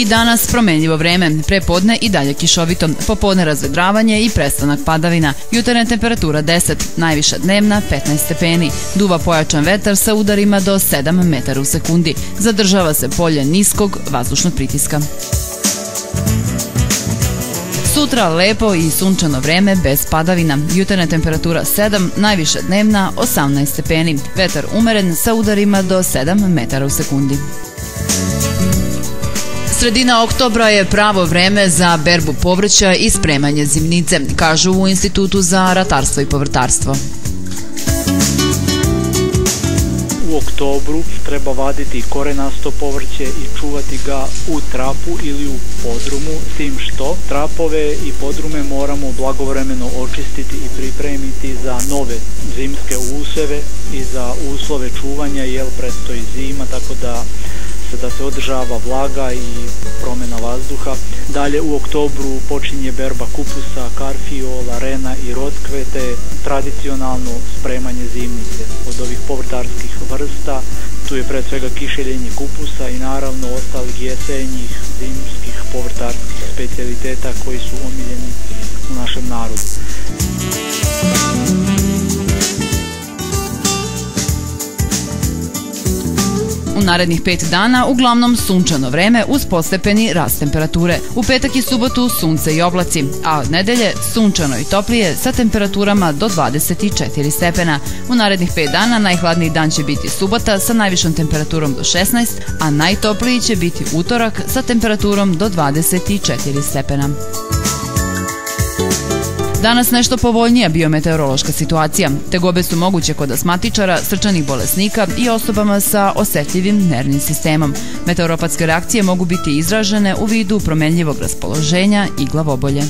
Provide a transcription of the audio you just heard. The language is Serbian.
I danas promenljivo vreme, prepodne i dalje kišovito, popodne razvedravanje i prestanak padavina. Jutarnja temperatura 10, najviša dnevna 15 stepeni. Duva pojačan vetar sa udarima do 7 metara u sekundi. Zadržava se polje niskog vazdušnog pritiska. Sutra lepo i sunčano vreme bez padavina. Jutarnja temperatura 7, najviša dnevna 18 stepeni. Vetar umeren sa udarima do 7 metara u sekundi. Sredina oktobra je pravo vreme za berbu povrća i spremanje zimnice, kažu u Institutu za ratarstvo i povrtarstvo. u oktobru treba vaditi korenasto povrće i čuvati ga u trapu ili u podrumu, s tim što trapove i podrume moramo blagovremeno očistiti i pripremiti za nove zimske useve i za uslove čuvanja, jer predstoji zima, tako da se da se održava vlaga i promena vazduha. Dalje u oktobru počinje berba kupusa, karfiola, rena i rotkve te tradicionalno spremanje zimnice od ovih povrtarskih vrsta. Tu je pred svega kišeljenje kupusa i naravno ostalih jesenjih zimskih povrtarskih specialiteta koji su omiljeni u našem narodu. U narednih pet dana uglavnom sunčano vreme uz postepeni rast temperature. U petak i subotu sunce i oblaci, a od nedelje sunčano i toplije sa temperaturama do 24 stepena. U narednih pet dana najhladniji dan će biti subota sa najvišom temperaturom do 16, a najtopliji će biti utorak sa temperaturom do 24 stepena. Danas nešto povoljnija biometeorološka situacija. Tegobe su moguće kod asmatičara, srčanih bolesnika i osobama sa osetljivim nervnim sistemom. Meteoropatske reakcije mogu biti izražene u vidu promenljivog raspoloženja i glavobolje.